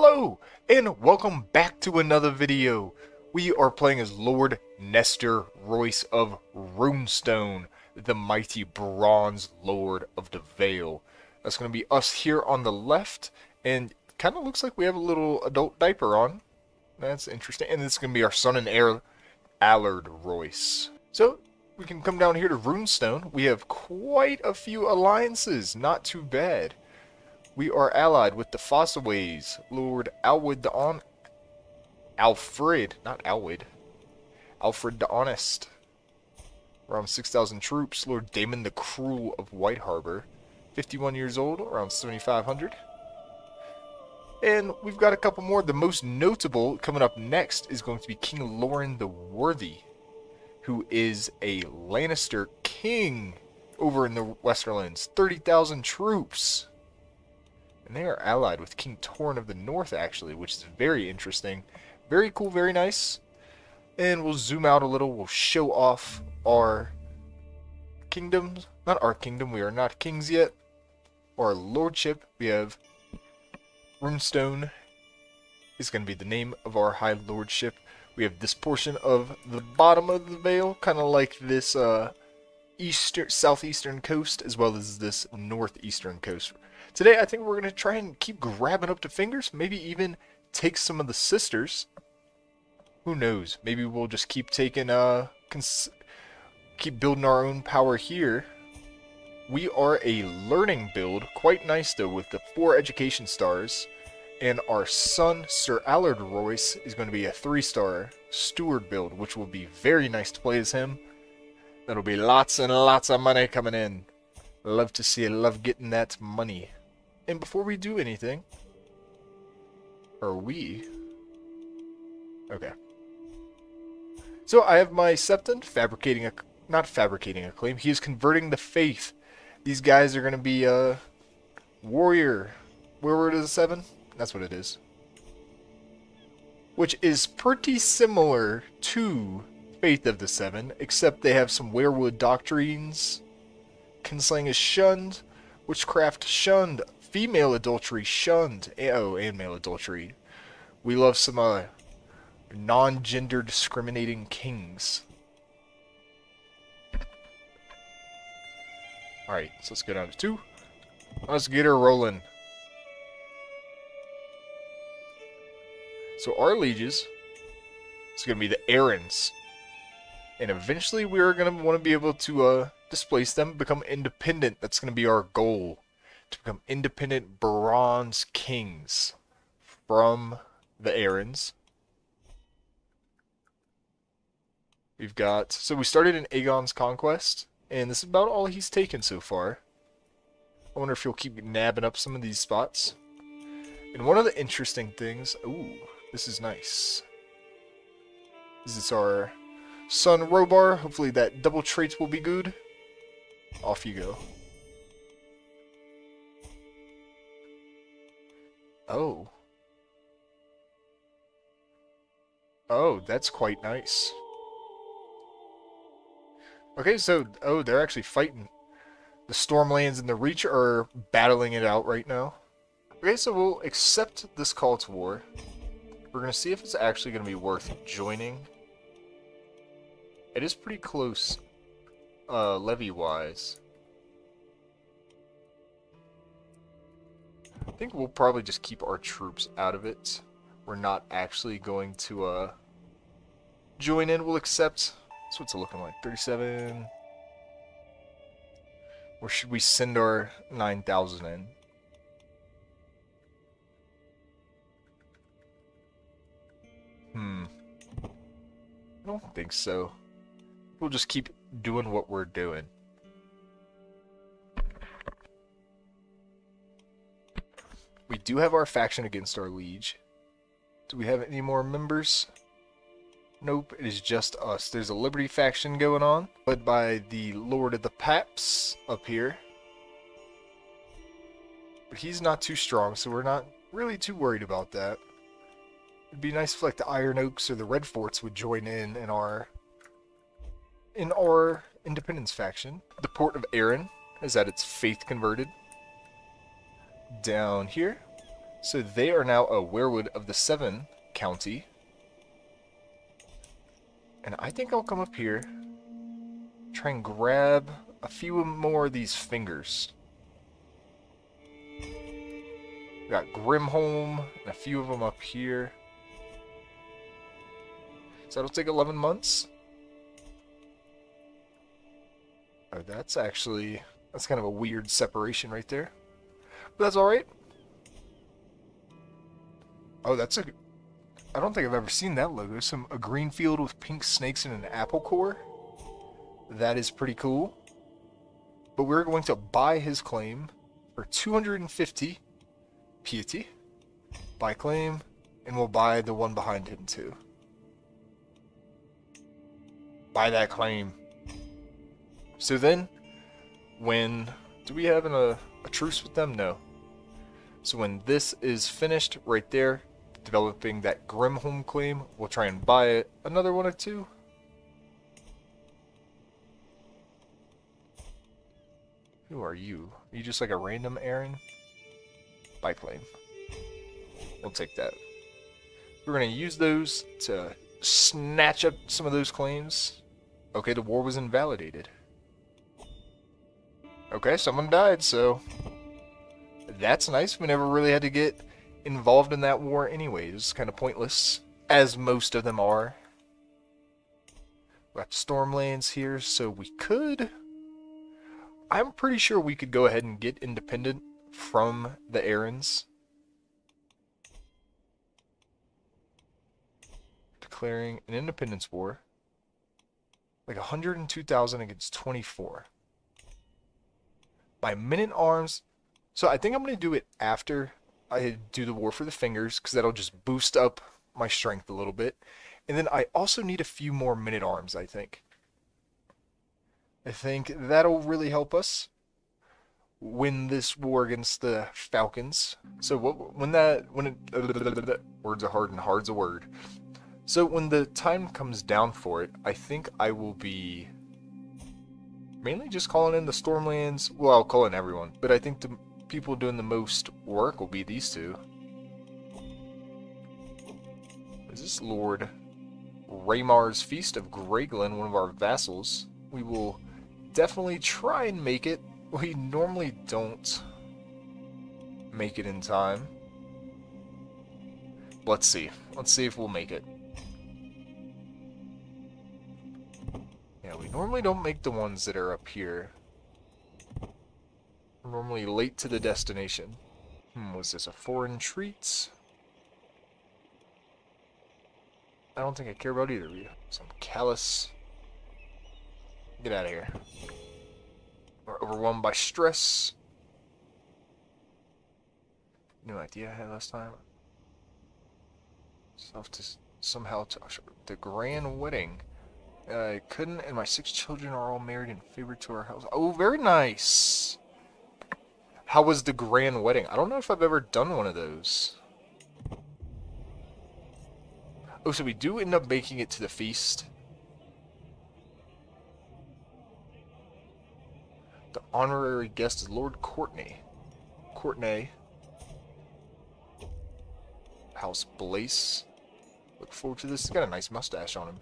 Hello, and welcome back to another video. We are playing as Lord Nestor Royce of Runestone, the mighty Bronze Lord of the Vale. That's going to be us here on the left, and kind of looks like we have a little adult diaper on. That's interesting. And this is going to be our son and heir, Allard Royce. So, we can come down here to Runestone. We have quite a few alliances. Not too bad. We are allied with the Fossaways, Lord Alwood the On... Alfred, not Alwood. Alfred the Honest. Around 6,000 troops. Lord Damon the Cruel of White Harbor. 51 years old, around 7,500. And we've got a couple more. The most notable coming up next is going to be King Loren the Worthy, who is a Lannister king over in the Westerlands. 30,000 troops. And they are allied with King Torrhen of the North, actually, which is very interesting. Very cool, very nice. And we'll zoom out a little. We'll show off our kingdoms. Not our kingdom. We are not kings yet. Our lordship. We have Runestone is going to be the name of our high lordship. We have this portion of the bottom of the Vale, kind of like this uh, eastern, southeastern coast, as well as this northeastern coast. Today, I think we're going to try and keep grabbing up the fingers. Maybe even take some of the sisters. Who knows? Maybe we'll just keep taking, uh, keep building our own power here. We are a learning build. Quite nice, though, with the four education stars. And our son, Sir Allard Royce, is going to be a three-star steward build, which will be very nice to play as him. That'll be lots and lots of money coming in. Love to see it. Love getting that money. And before we do anything, are we? Okay. So I have my Septon fabricating a, not fabricating a claim. He is converting the faith. These guys are going to be a warrior. Where it is seven? That's what it is. Which is pretty similar to Faith of the Seven, except they have some weirwood doctrines. Kinslaying is shunned. Witchcraft shunned female adultery shunned. Oh, and male adultery. We love some uh, non-gender discriminating kings. Alright, so let's go down to two. Let's get her rolling. So our lieges is going to be the Arryns. And eventually we are going to want to be able to uh, displace them, become independent. That's going to be our goal to become independent bronze kings from the Arryns. We've got, so we started in Aegon's Conquest, and this is about all he's taken so far. I wonder if he'll keep nabbing up some of these spots. And one of the interesting things, ooh, this is nice. This is our son Robar. Hopefully that double traits will be good. Off you go. Oh. Oh, that's quite nice. Okay, so, oh, they're actually fighting. The Stormlands and the Reach are battling it out right now. Okay, so we'll accept this call to war. We're going to see if it's actually going to be worth joining. It is pretty close, uh, levy-wise. I think we'll probably just keep our troops out of it. We're not actually going to uh, join in. We'll accept. That's what's it looking like. 37. Or should we send our 9,000 in? Hmm. I don't think so. We'll just keep doing what we're doing. We do have our faction against our liege. Do we have any more members? Nope, it is just us. There's a Liberty faction going on, led by the Lord of the Paps up here. But he's not too strong, so we're not really too worried about that. It'd be nice if like the Iron Oaks or the Red Forts would join in in our in our Independence faction. The Port of Arryn is at its faith converted down here. So they are now a weirwood of the Seven County. And I think I'll come up here, try and grab a few more of these fingers. We got Grimholm, and a few of them up here. So that'll take 11 months. Oh, that's actually, that's kind of a weird separation right there. That's alright. Oh, that's a, I don't think I've ever seen that logo. Some, a green field with pink snakes and an apple core. That is pretty cool. But we're going to buy his claim for 250 piety. Buy claim, and we'll buy the one behind him too. Buy that claim. So then, when... Do we have an, a, a truce with them? No. So when this is finished right there, developing that Grimholm claim, we'll try and buy it. Another one or two. Who are you? Are you just like a random Arryn? Buy claim. We'll take that. We're going to use those to snatch up some of those claims. Okay, the war was invalidated. Okay, someone died, so that's nice. We never really had to get involved in that war anyways. Kind of pointless, as most of them are. We got Stormlands here, so we could... I'm pretty sure we could go ahead and get independent from the Arryns. Declaring an independence war. Like 102,000 against 24. My men-at-arms. So I think I'm going to do it after I do the war for the fingers because that'll just boost up my strength a little bit. And then I also need a few more men-at-arms, I think. I think that'll really help us win this war against the Falcons. So when that when it words are hard and hard's a word. So when the time comes down for it, I think I will be mainly just calling in the Stormlands. Well, I'll call in everyone, but I think the people doing the most work will be these two. Is this Lord Raymar's Feast of Grayglen, one of our vassals? We will definitely try and make it. We normally don't make it in time. Let's see. Let's see if we'll make it. Yeah, we normally don't make the ones that are up here. Normally late to the destination. Hmm, was this a foreign treat? I don't think I care about either of you. Some callous. Get out of here. We're overwhelmed by stress. New idea I had last time. Self to somehow to the grand wedding. I couldn't, and my six children are all married and favored to our house. Oh, very nice. How was the grand wedding? I don't know if I've ever done one of those. Oh, so we do end up making it to the feast. The honorary guest is Lord Courtney. Courtney. House Blaze. Look forward to this. He's got a nice mustache on him.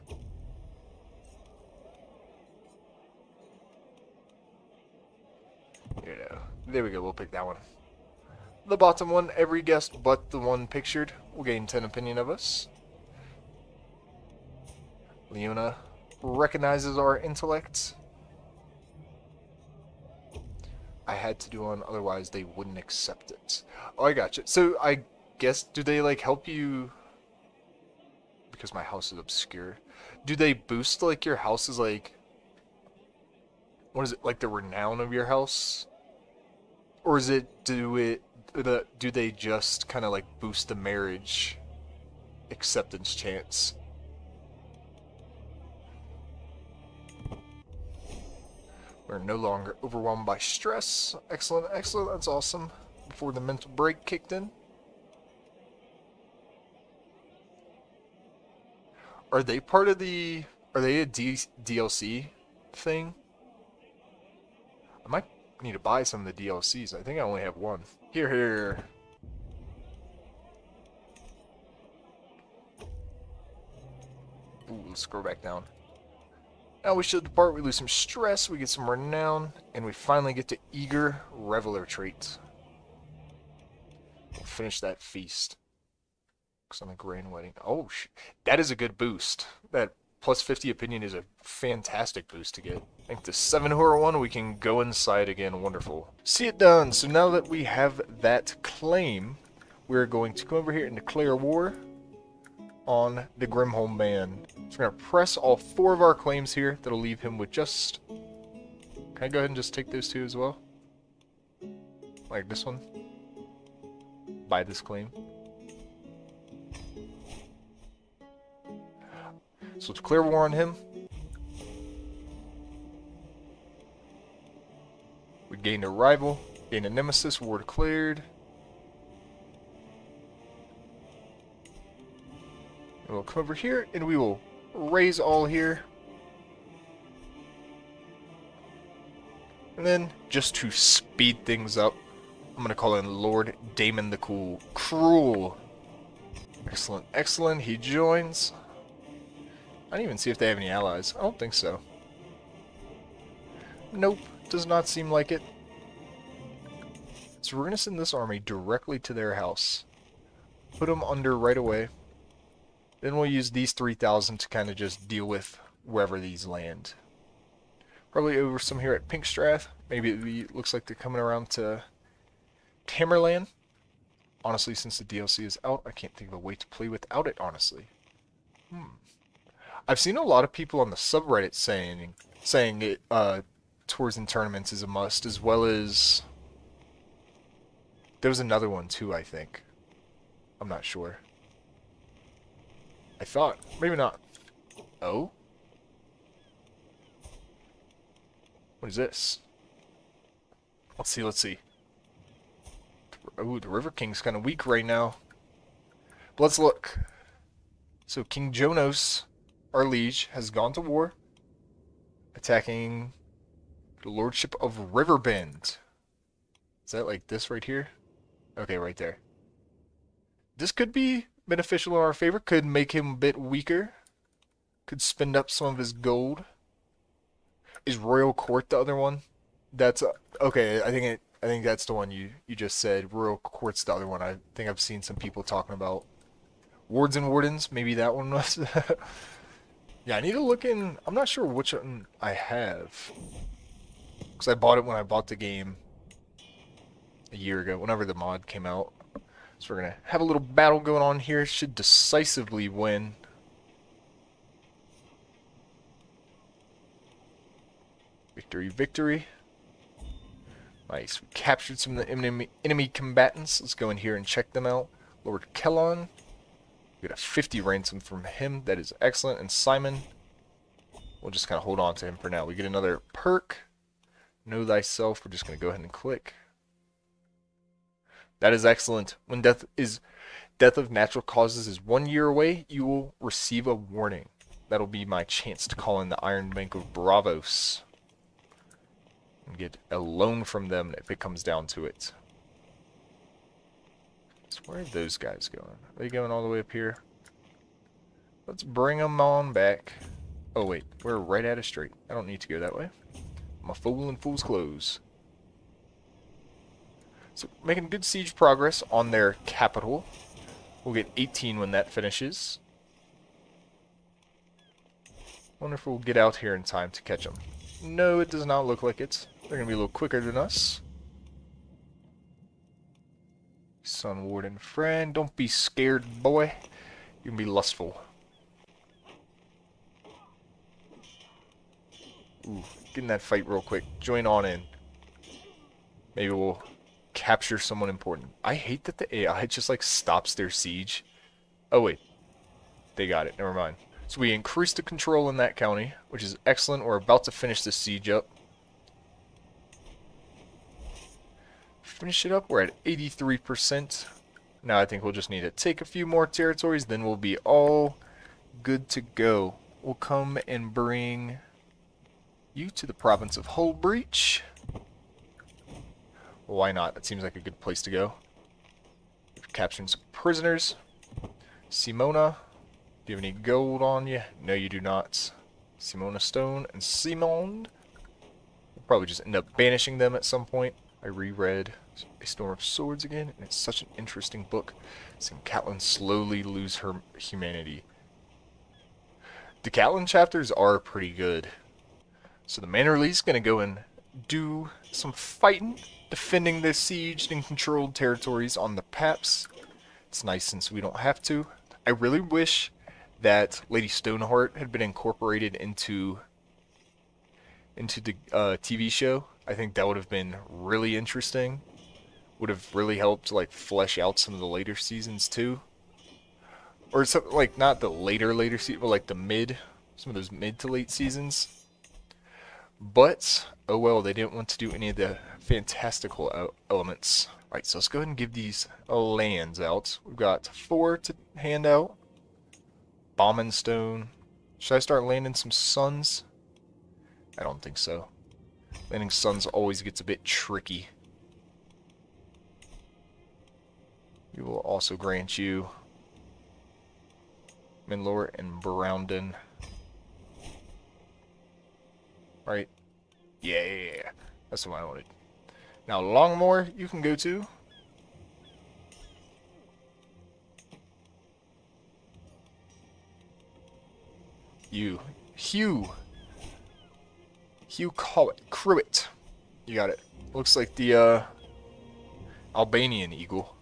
Yeah, there we go. We'll pick that one. The bottom one, every guest but the one pictured will gain 10 opinion of us. Leona recognizes our intellect. I had to do one, otherwise they wouldn't accept it. Oh, I got you. So I guess, do they like help you? Because my house is obscure. Do they boost like your house is like? What is it like the renown of your house? Or is it do it do they just kind of like boost the marriage acceptance chance? We're no longer overwhelmed by stress. Excellent, excellent, that's awesome. Before the mental break kicked in. Are they part of the... Are they a D DLC thing? I might I need to buy some of the DLCs. I think I only have one. Here, here. Ooh, let's scroll back down. Now we should depart, we lose some stress, we get some renown, and we finally get to Eager Reveler trait. We'll finish that feast. Looks on a grand wedding. Oh, that is a good boost. That plus 50 opinion is a fantastic boost to get. I think the 7 horror one, we can go inside again. Wonderful. See it done. So now that we have that claim, we're going to come over here and declare war on the Grimholm man. So we're going to press all four of our claims here. That'll leave him with just... Can I go ahead and just take those two as well? Like this one? Buy this claim. So it's clear war on him. We gained a rival, gained a nemesis, war declared. And we'll come over here and we will raise all here. And then, just to speed things up, I'm to call in Lord Damon the Cool. Cruel. Excellent, excellent. He joins. I didn't even see if they have any allies. I don't think so. Nope, does not seem like it. So we're going to send this army directly to their house. Put them under right away. Then we'll use these 3,000 to kind of just deal with wherever these land. Probably over some here at Pinkstrath. Maybe it looks like they're coming around to Tamerlan. Honestly, since the DLC is out, I can't think of a way to play without it, honestly. Hmm. I've seen a lot of people on the subreddit saying saying it uh, tours and tournaments is a must, as well as there was another one too. I think I'm not sure. I thought. Maybe not. Oh? What is this? Let's see, let's see. Ooh, the River King's kind of weak right now. But let's look. So King Jonos, our liege, has gone to war. Attacking the Lordship of Riverbend. Is that like this right here? Okay, right there. This could be beneficial in our favor. Could make him a bit weaker. Could spend up some of his gold. Is Royal Court the other one? That's uh, okay. I think it. I think that's the one you you just said. Royal Court's the other one. I think I've seen some people talking about wards and wardens. Maybe that one was. yeah, I need to look in. I'm not sure which one I have because I bought it when I bought the game a year ago. Whenever the mod came out. So we're going to have a little battle going on here. Should decisively win. Victory, victory. Nice. We captured some of the enemy, enemy combatants. Let's go in here and check them out. Lord Kellon. We got a 50 ransom from him. That is excellent. And Simon. We'll just kind of hold on to him for now. We get another perk. Know thyself. We're just going to go ahead and click. That is excellent. When death is death of natural causes is one year away, you will receive a warning. That'll be my chance to call in the Iron Bank of Braavos And get a loan from them if it comes down to it. Where are those guys going? Are they going all the way up here? Let's bring them on back. Oh wait, we're right at a street. I don't need to go that way. I'm a fool in fool's clothes. So making good siege progress on their capital. We'll get 18 when that finishes. Wonder if we'll get out here in time to catch them. No, it does not look like it. They're going to be a little quicker than us. Son, Warden, friend, don't be scared, boy. You can be lustful. Ooh, get in that fight real quick. Join on in. Maybe we'll capture someone important. I hate that the AI just like stops their siege. Oh wait, they got it. Never mind. So we increased the control in that county, which is excellent. We're about to finish this siege up. Finish it up. We're at 83%. Now I think we'll just need to take a few more territories, then we'll be all good to go. We'll come and bring you to the province of Hullbreach. Why not? That seems like a good place to go. Capturing some prisoners. Simona. Do you have any gold on you? No, you do not. Simona Stone and Simond. We'll probably just end up banishing them at some point. I reread A Storm of Swords again, and it's such an interesting book. Seeing Catelyn slowly lose her humanity. The Catelyn chapters are pretty good. So the Manderly's gonna go and do some fighting, defending the sieged and controlled territories on the Paps. It's nice since we don't have to. I really wish that Lady Stoneheart had been incorporated into into the uh, TV show. I think that would have been really interesting. Would have really helped like flesh out some of the later seasons too. Or something like not the later later season, but like the mid, some of those mid to late seasons. But oh well, they didn't want to do any of the fantastical elements. Alright, so let's go ahead and give these lands out. We've got four to hand out. Bombing Stone. Should I start landing some sons? I don't think so. Landing sons always gets a bit tricky. We will also grant you Minlor and Browndon. Right? Yeah, that's what I wanted. Now Longmore, you can go to. You. Hugh. Hugh Collett. Cruitt. You got it. Looks like the uh, Albanian eagle.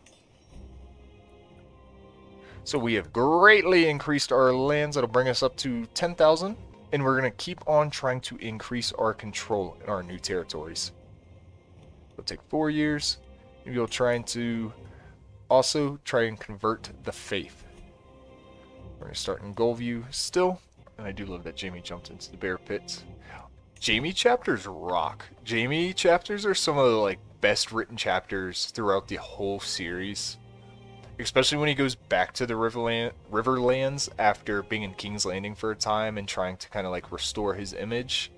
So we have greatly increased our lands. That'll bring us up to 10,000. And we're going to keep on trying to increase our control in our new territories. It'll take four years. We'll try to also try and convert the faith. We're going to start in Goldview still. And I do love that Jaime jumped into the bear pits. Jaime chapters rock. Jaime chapters are some of the like best written chapters throughout the whole series. Especially when he goes back to the Riverland Riverlands after being in King's Landing for a time and trying to kind of like restore his image.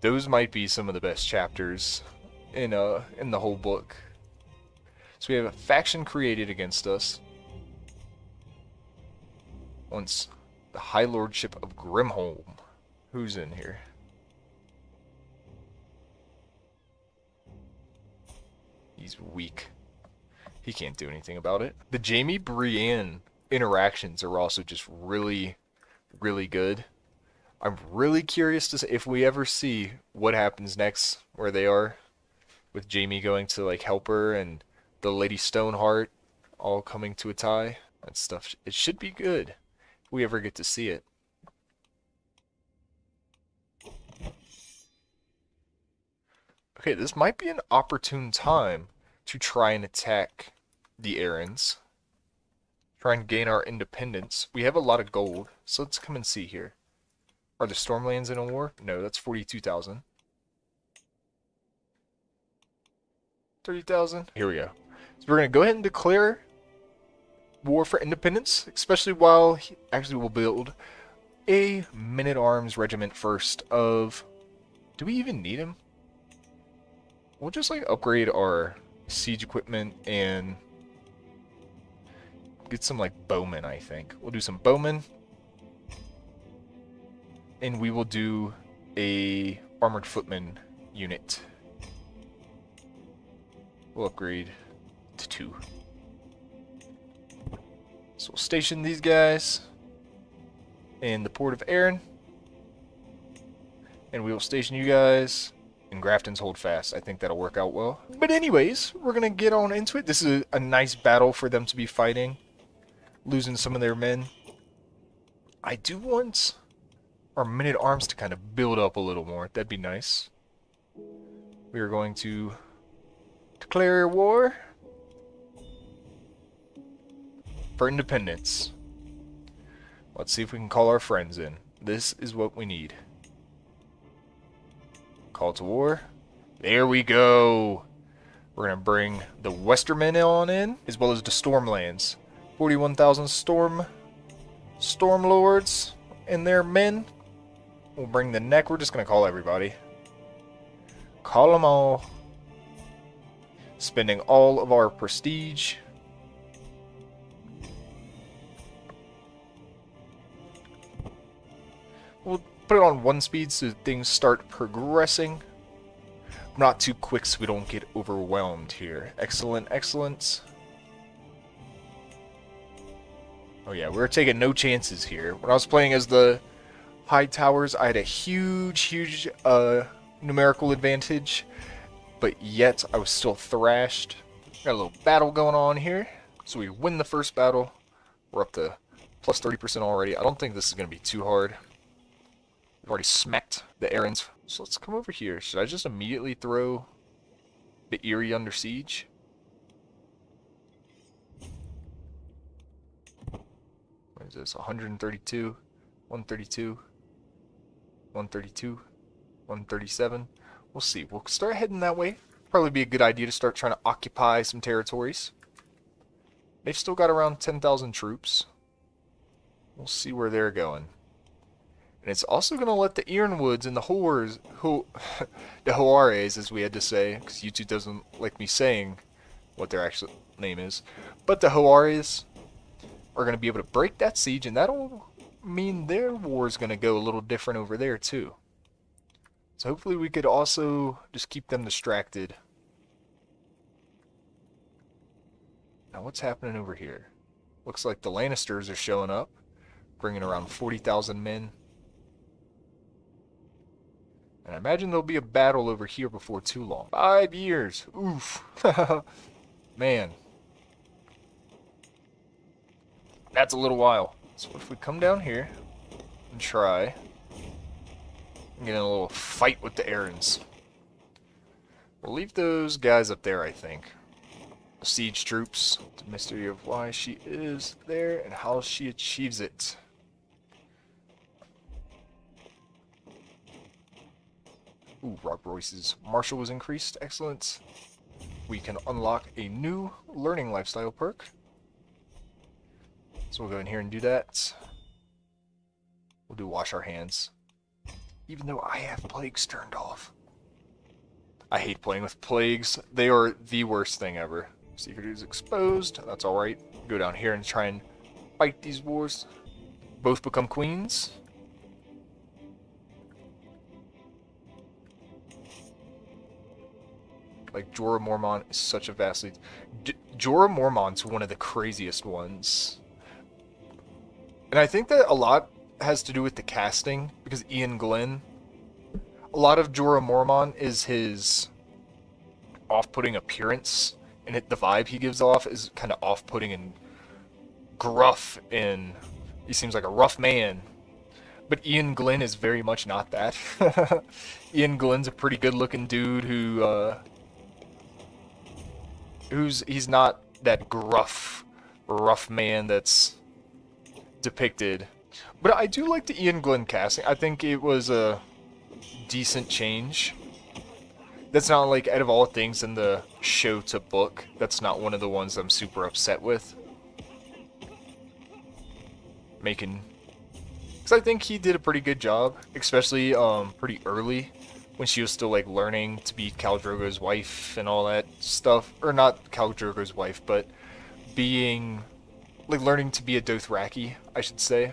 Those might be some of the best chapters in uh in the whole book. So we have a faction created against us. Once the High Lordship of Grimholm. Who's in here? He's weak. He can't do anything about it. The Jaime Brienne interactions are also just really, really good. I'm really curious to see if we ever see what happens next where they are with Jaime going to like help her and the Lady Stoneheart all coming to a tie. That stuff, it should be good if we ever get to see it. Okay, this might be an opportune time to try and attack the Arryns. Try and gain our independence. We have a lot of gold, so let's come and see here. Are the Stormlands in a war? No, that's 42,000. 30,000. Here we go. So we're going to go ahead and declare war for independence, especially while he, actually we'll build a men-at-arms regiment first of... Do we even need him? We'll just like upgrade our siege equipment and get some like bowmen, I think. We'll do some bowmen. And we will do a armored footman unit. We'll upgrade to two. So we'll station these guys in the port of Arryn. And we will station you guys in Grafton's hold fast. I think that'll work out well. But anyways, we're going to get on into it. This is a, a nice battle for them to be fighting. Losing some of their men. I do want our men-at-arms to kind of build up a little more. That'd be nice. We are going to declare war. for independence. Let's see if we can call our friends in. This is what we need. Call to war. There we go. We're going to bring the Westermen on in, as well as the Stormlands. 41,000 Storm Storm Lords and their men. We'll bring the neck. We're just going to call everybody. Call them all. Spending all of our prestige we'll put it on one speed so things start progressing. Not too quick so we don't get overwhelmed here. Excellent, excellent. Oh yeah, we're taking no chances here. When I was playing as the High Towers, I had a huge, huge uh, numerical advantage, but yet I was still thrashed. Got a little battle going on here. So we win the first battle. We're up to plus 30% already. I don't think this is going to be too hard. Already smacked the Arryns. So let's come over here. Should I just immediately throw the Eyrie under siege? What is this? 132, 132, 132, 137. We'll see. We'll start heading that way. Probably be a good idea to start trying to occupy some territories. They've still got around 10,000 troops. We'll see where they're going. And it's also going to let the Ironwoods and the Hors, who, the Hoares, as we had to say, because YouTube doesn't like me saying what their actual name is. But the Hoares are going to be able to break that siege, and that'll mean their war is going to go a little different over there, too. So hopefully we could also just keep them distracted. Now what's happening over here? Looks like the Lannisters are showing up, bringing around 40,000 men. And I imagine there'll be a battle over here before too long. Five years! Oof! Man. That's a little while. So if we come down here and try get in a little fight with the Arryns. We'll leave those guys up there, I think. Siege troops. The mystery of why she is there and how she achieves it. Ooh, Rob Royce's Martial was increased. Excellent. We can unlock a new learning lifestyle perk. So we'll go in here and do that. We'll do wash our hands even though I have plagues turned off. I hate playing with plagues. They are the worst thing ever. Secret is exposed. That's alright. Go down here and try and fight these wars. Both become queens. Like, Jorah Mormont is such a vastly... D Jorah Mormont's one of the craziest ones. And I think that a lot has to do with the casting, because Iain Glen, a lot of Jorah Mormont is his off-putting appearance, and it, the vibe he gives off is kind of off-putting and gruff, and he seems like a rough man. But Iain Glen is very much not that. Iain Glen's a pretty good-looking dude who, uh, who's he's not that gruff, rough man that's depicted but I do like the Iain Glen casting. I think it was a decent change. That's not like, out of all things in the show to book, that's not one of the ones I'm super upset with. Making... Because I think he did a pretty good job, especially um, pretty early, when she was still like learning to be Khal Drogo's wife and all that stuff. Or not Khal Drogo's wife, but being... Like learning to be a Dothraki, I should say.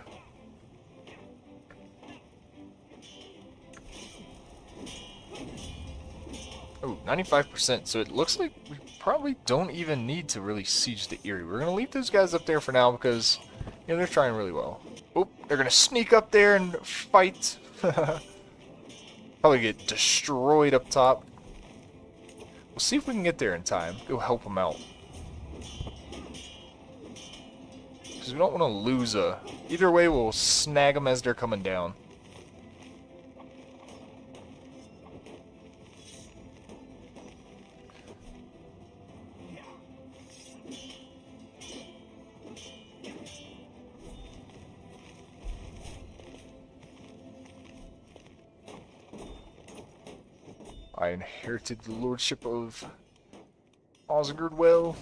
Oh, 95%. So it looks like we probably don't even need to really siege the Eyrie. We're going to leave those guys up there for now because, you know, they're trying really well. Oh, they're going to sneak up there and fight. probably get destroyed up top. We'll see if we can get there in time. Go help them out. Because we don't want to lose a... Either way, we'll snag them as they're coming down. I inherited the lordship of Osgard well.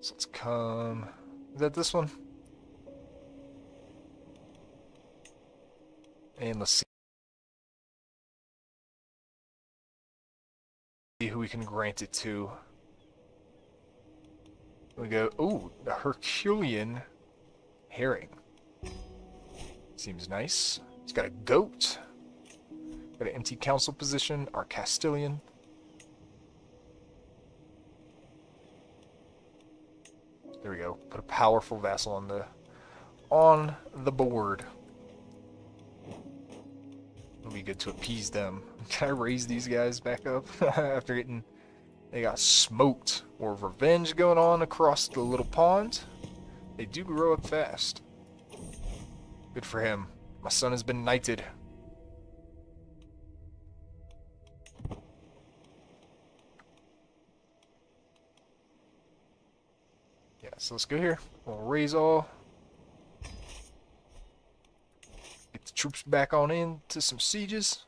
So let's come... Is that this one? And let's see who we can grant it to. We go, ooh, the Herculean herring. Seems nice. He's got a goat. Got an empty council position, our castellan. There we go. Put a powerful vassal on the on the board. It'll be good to appease them. Can I raise these guys back up after getting they got smoked or revenge going on across the little pond? They do grow up fast. Good for him. My son has been knighted. Yeah, so let's go here. We'll raise all. Get the troops back on in to some sieges.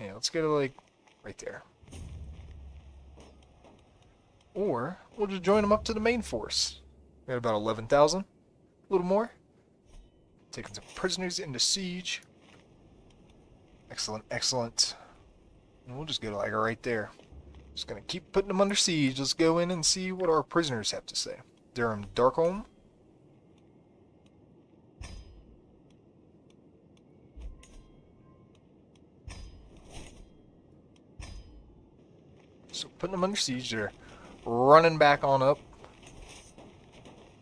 Yeah, let's get it like right there. Or we'll just join them up to the main force. We got about 11,000. A little more. Taking some prisoners into siege. Excellent, excellent. And we'll just go like right there. Just gonna keep putting them under siege. Let's go in and see what our prisoners have to say. Durham Darkholm. So putting them under siege. They're running back on up.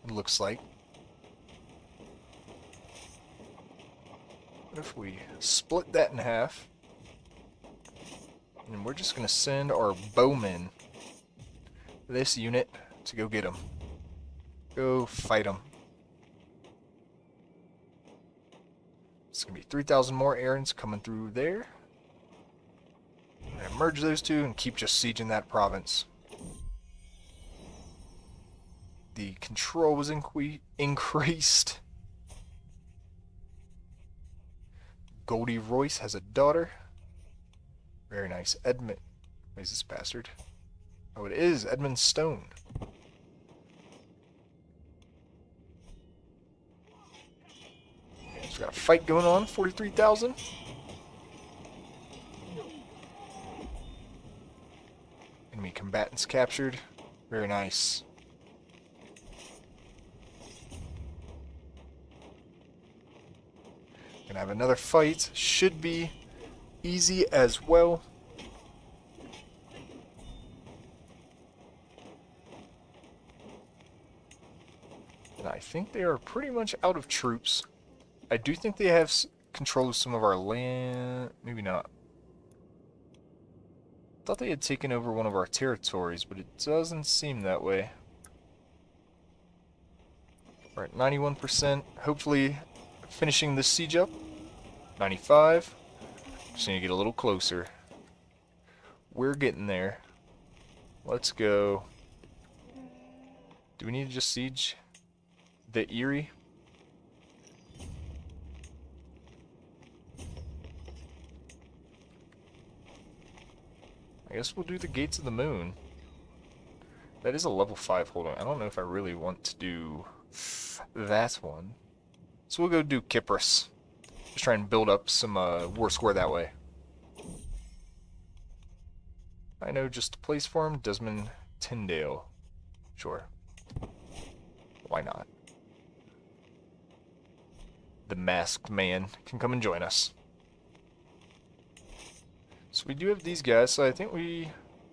It looks like. What if we split that in half? And we're just going to send our bowmen, this unit, to go get them. Go fight them. It's going to be 3,000 more Arryns coming through there. Merge those two and keep just sieging that province. The control was increased. Goldie Royce has a daughter. Very nice. Edmund. Where's this bastard? Oh, it is Edmund Stone. So got a fight going on. 43,000. Enemy combatants captured. Very nice. Gonna have another fight. Should be easy as well. And I think they are pretty much out of troops. I do think they have control of some of our land. Maybe not. thought they had taken over one of our territories, but it doesn't seem that way. Alright, 91%. Hopefully finishing the siege up. 95. Just need to get a little closer. We're getting there. Let's go. Do we need to just siege the Eyrie? I guess we'll do the Gates of the Moon. That is a level 5 hold on. I don't know if I really want to do that one. So we'll go do Kypros. Just try and build up some uh, war score that way. I know just a place for him, Desmond Tyndale. Sure. Why not? The masked man can come and join us. So we do have these guys, so I think we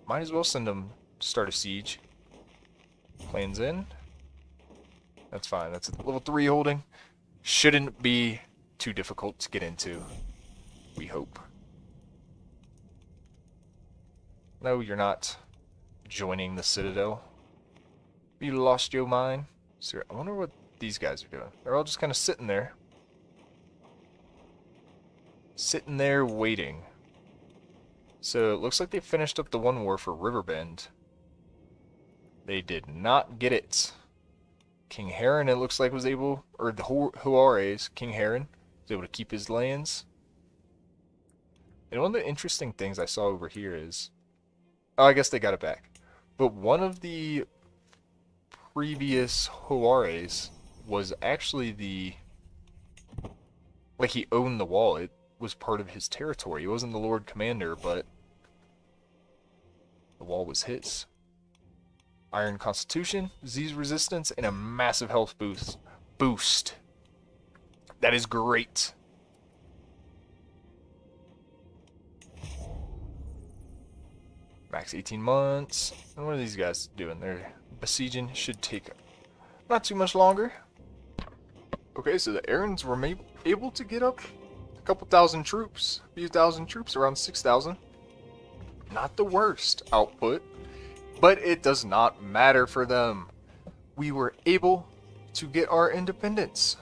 might as well send them to start a siege. Plans in. That's fine. That's a level 3 holding. Shouldn't be too difficult to get into. We hope. No, you're not joining the Citadel. You lost your mind? So I wonder what these guys are doing. They're all just kind of sitting there. Sitting there waiting. So it looks like they finished up the one war for Riverbend. They did not get it. King Harren, it looks like, was able, or the Juarez, King Harren, able to keep his lands. And one of the interesting things I saw over here is... Oh, I guess they got it back. But one of the previous Juarez was actually the... Like, he owned the wall. It was part of his territory. He wasn't the Lord Commander, but... The wall was his. Iron Constitution, disease resistance, and a massive health boost. Boost. That is great. Max 18 months. And what are these guys doing? They're besieging. Should take not too much longer. Okay, so the Arryns were able to get up a couple thousand troops. A few thousand troops, around 6,000. Not the worst output. But it does not matter for them. We were able to get our independence.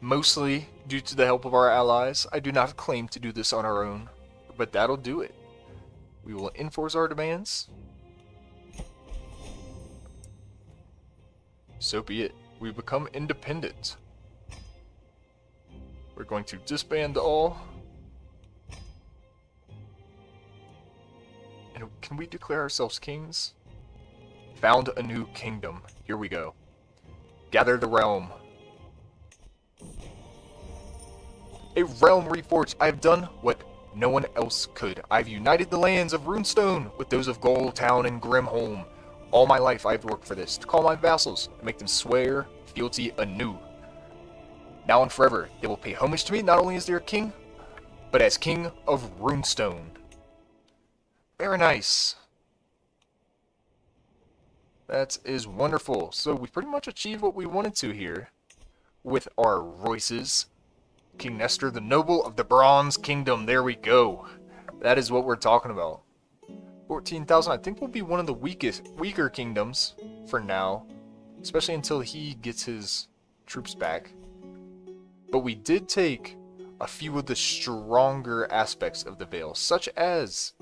Mostly due to the help of our allies. I do not claim to do this on our own, but that'll do it. We will enforce our demands. So be it. We become independent. We're going to disband all. And can we declare ourselves kings? Found a new kingdom. Here we go. Gather the realm. A realm reforged. I have done what no one else could. I've united the lands of Runestone with those of Gulltown and Grimholm. All my life I've worked for this, to call my vassals and make them swear fealty anew. Now and forever, they will pay homage to me not only as their king, but as king of Runestone. Very nice. That is wonderful. So we pretty much achieved what we wanted to here with our Royces. King Nestor, the noble of the Bronze Kingdom. There we go. That is what we're talking about. 14,000, I think will be one of the weakest, weaker kingdoms for now. Especially until he gets his troops back. But we did take a few of the stronger aspects of the Vale, such as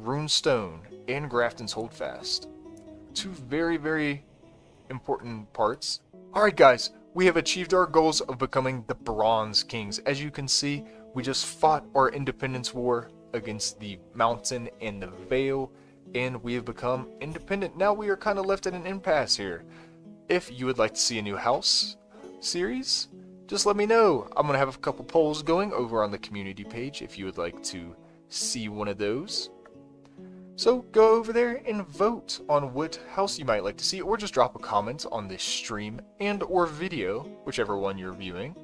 Runestone and Grafton's Holdfast. Two very, very important parts. Alright guys, we have achieved our goals of becoming the Bronze Kings. As you can see, we just fought our independence war against the mountain and the Vale, and we have become independent. Now we are kind of left at an impasse here. If you would like to see a new house series, just let me know. I'm going to have a couple polls going over on the community page if you would like to see one of those. So go over there and vote on what house you might like to see or just drop a comment on this stream and or video, whichever one you're viewing.